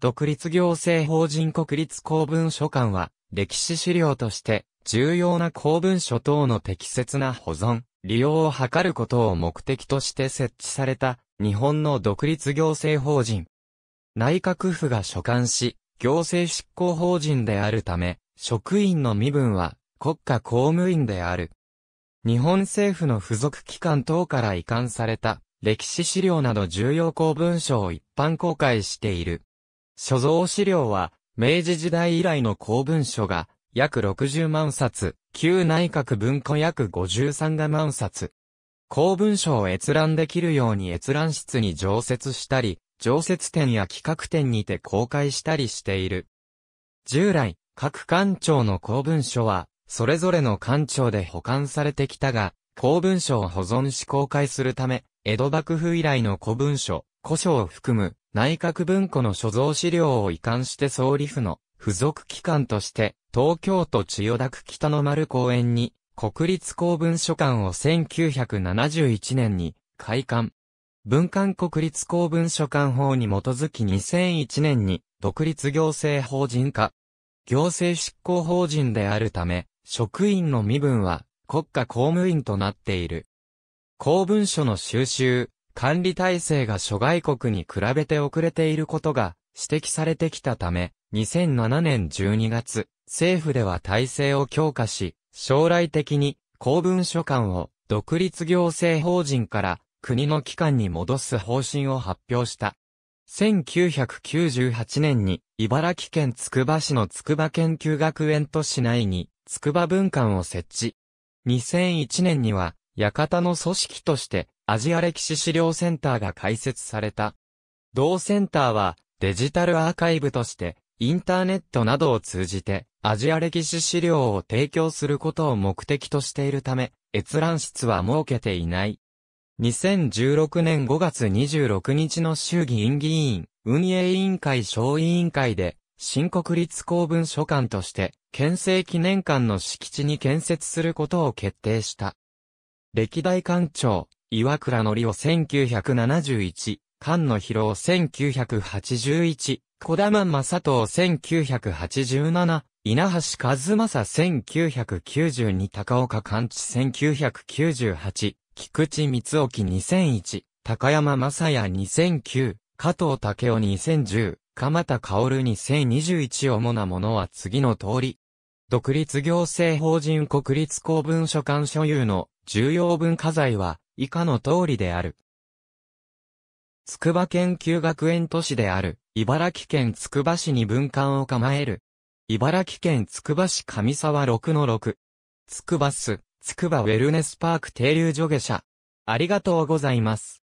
独立行政法人国立公文書館は、歴史資料として、重要な公文書等の適切な保存、利用を図ることを目的として設置された、日本の独立行政法人。内閣府が所管し、行政執行法人であるため、職員の身分は国家公務員である。日本政府の付属機関等から移管された歴史資料など重要公文書を一般公開している。所蔵資料は明治時代以来の公文書が約60万冊、旧内閣文庫約53万冊。公文書を閲覧できるように閲覧室に常設したり、常設展や企画展にて公開したりしている。従来、各官庁の公文書は、それぞれの官庁で保管されてきたが、公文書を保存し公開するため、江戸幕府以来の古文書、古書を含む内閣文庫の所蔵資料を移管して総理府の付属機関として、東京都千代田区北の丸公園に、国立公文書館を1971年に開館。文館国立公文書館法に基づき2001年に独立行政法人化。行政執行法人であるため、職員の身分は国家公務員となっている。公文書の収集、管理体制が諸外国に比べて遅れていることが指摘されてきたため、2007年12月、政府では体制を強化し、将来的に公文書館を独立行政法人から国の機関に戻す方針を発表した。1998年に茨城県つくば市のつくば研究学園都市内につくば文館を設置。2001年には館の組織としてアジア歴史資料センターが開設された。同センターはデジタルアーカイブとしてインターネットなどを通じて、アジア歴史資料を提供することを目的としているため、閲覧室は設けていない。2016年5月26日の衆議院議員、運営委員会小委員会で、新国立公文書館として、県政記念館の敷地に建設することを決定した。歴代館長、岩倉則夫1971、菅野博1981、小玉正藤1987、稲橋和正1992高岡寛治1998、菊池光沖2001、高山正也2009、加藤武雄2010、鎌田薫2021主なものは次の通り。独立行政法人国立公文書館所有の重要文化財は以下の通りである。筑波研究学園都市である、茨城県筑波市に分館を構える。茨城県筑波市上沢6-6。筑波市、筑波ウェルネスパーク停留所下車。ありがとうございます。